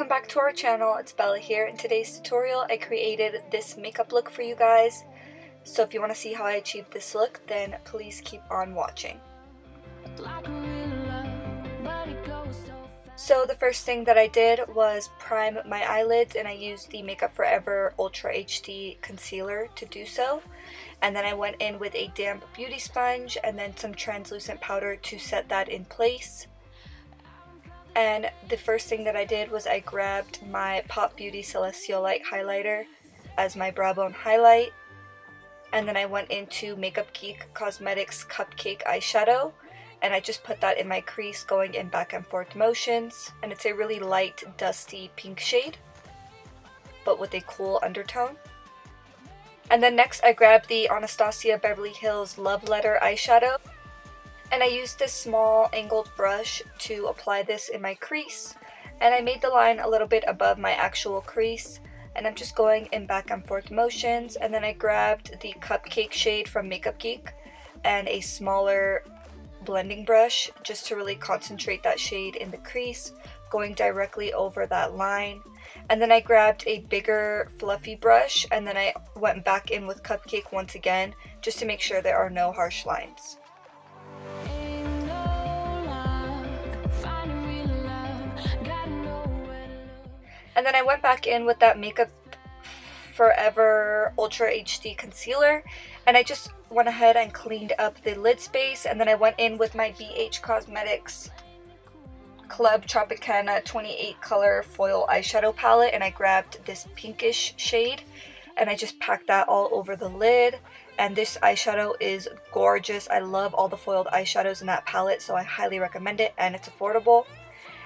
welcome back to our channel. It's Bella here. In today's tutorial, I created this makeup look for you guys. So if you want to see how I achieved this look, then please keep on watching. Like a real love, but it goes so fast. So the first thing that I did was prime my eyelids and I used the Makeup Forever Ultra HD Concealer to do so. And then I went in with a damp beauty sponge and then some translucent powder to set that in place. And the first thing that I did was I grabbed my Pop Beauty Celestial Light Highlighter as my brow bone highlight. And then I went into Makeup Geek Cosmetics Cupcake Eyeshadow and I just put that in my crease going in back and forth motions and it's a really light dusty pink shade but with a cool undertone. And then next I grabbed the Anastasia Beverly Hills Love Letter eyeshadow and I used this small angled brush to apply this in my crease. And I made the line a little bit above my actual crease. And I'm just going in back and forth motions. And then I grabbed the cupcake shade from Makeup Geek and a smaller blending brush just to really concentrate that shade in the crease going directly over that line. And then I grabbed a bigger fluffy brush and then I went back in with Cupcake once again just to make sure there are no harsh lines. And then I went back in with that Makeup Forever Ultra HD Concealer and I just went ahead and cleaned up the lid space and then I went in with my BH Cosmetics Club Tropicana 28 color foil eyeshadow palette and I grabbed this pinkish shade and I just packed that all over the lid and this eyeshadow is gorgeous. I love all the foiled eyeshadows in that palette so I highly recommend it and it's affordable.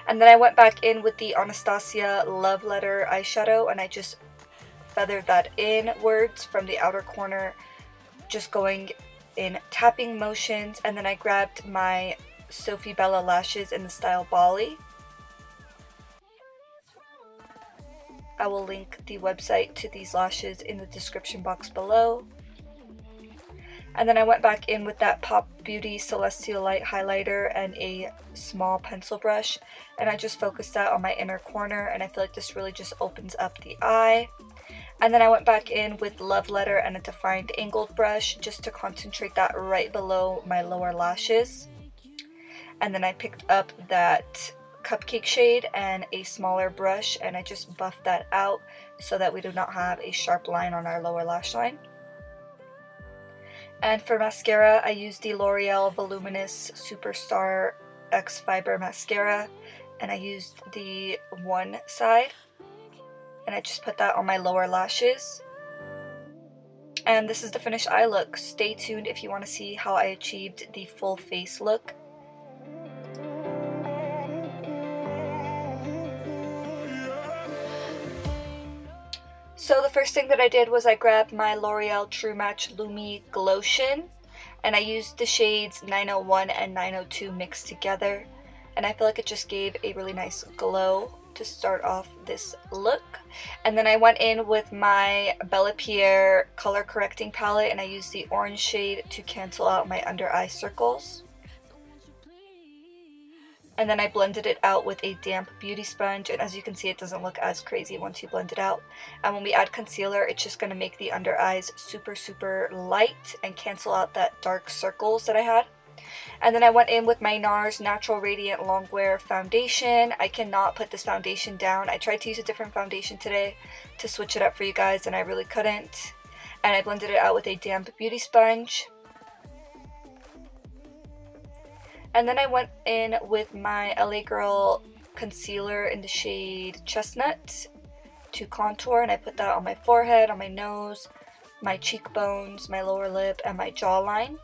And then I went back in with the Anastasia Love Letter eyeshadow and I just feathered that inwards from the outer corner just going in tapping motions and then I grabbed my Sofie Bella lashes in the style Bali. I will link the website to these lashes in the description box below. And then I went back in with that Pop Beauty Celestial Light highlighter and a small pencil brush and I just focused that on my inner corner and I feel like this really just opens up the eye. And then I went back in with Love Letter and a defined angled brush just to concentrate that right below my lower lashes. And then I picked up that cupcake shade and a smaller brush and I just buffed that out so that we do not have a sharp line on our lower lash line. And for mascara, I used the L'Oreal Voluminous Superstar X Fiber Mascara and I used the one side and I just put that on my lower lashes. And this is the finished eye look. Stay tuned if you want to see how I achieved the full face look. So the first thing that I did was I grabbed my L'Oreal True Match Lumi Glotion and I used the shades 901 and 902 mixed together and I feel like it just gave a really nice glow to start off this look. And then I went in with my Bella Pierre color correcting palette and I used the orange shade to cancel out my under eye circles. And then I blended it out with a damp beauty sponge and as you can see it doesn't look as crazy once you blend it out. And when we add concealer it's just going to make the under eyes super super light and cancel out that dark circles that I had. And then I went in with my NARS Natural Radiant Longwear Foundation. I cannot put this foundation down. I tried to use a different foundation today to switch it up for you guys and I really couldn't. And I blended it out with a damp beauty sponge. And then I went in with my LA Girl concealer in the shade Chestnut to contour and I put that on my forehead, on my nose, my cheekbones, my lower lip, and my jawline.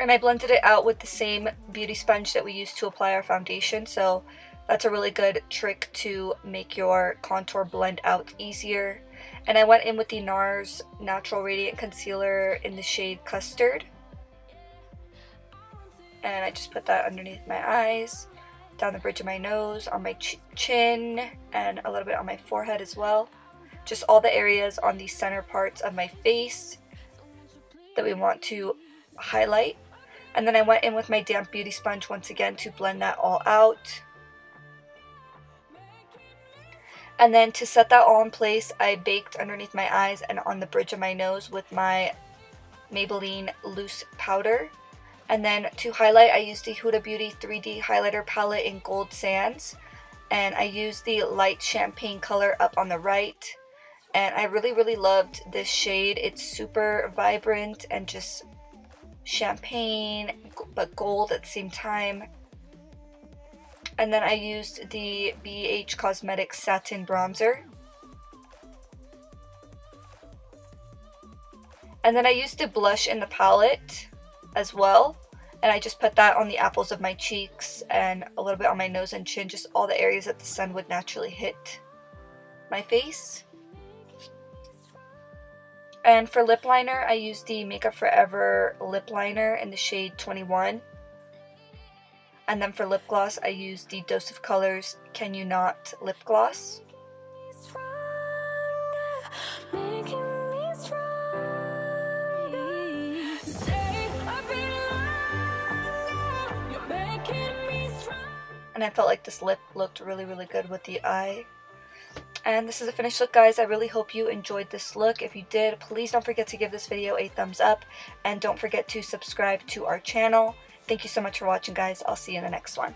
And I blended it out with the same beauty sponge that we used to apply our foundation. So that's a really good trick to make your contour blend out easier. And I went in with the NARS Natural Radiant Concealer in the shade Custard. And I just put that underneath my eyes, down the bridge of my nose, on my ch chin, and a little bit on my forehead as well. just all the areas on the center parts of my face that we want to highlight. And then I went in with my damp beauty sponge once again to blend that all out. And then to set that all in place, I baked underneath my eyes and on the bridge of my nose with my Maybelline Loose Powder. And then to highlight, I used the Huda Beauty 3D Highlighter Palette in Gold Sands. And I used the light champagne color up on the right. And I really, really loved this shade. It's super vibrant and just champagne, but gold at the same time. And then I used the BH Cosmetics Satin Bronzer. And then I used the blush in the palette as well. And I just put that on the apples of my cheeks and a little bit on my nose and chin, just all the areas that the sun would naturally hit my face. And for lip liner, I used the Makeup Forever lip liner in the shade 21. And then for lip gloss, I used the Dose of Colors Can You Not lip gloss. And I felt like this lip looked really, really good with the eye. And this is a finished look, guys. I really hope you enjoyed this look. If you did, please don't forget to give this video a thumbs up. And don't forget to subscribe to our channel. Thank you so much for watching, guys. I'll see you in the next one.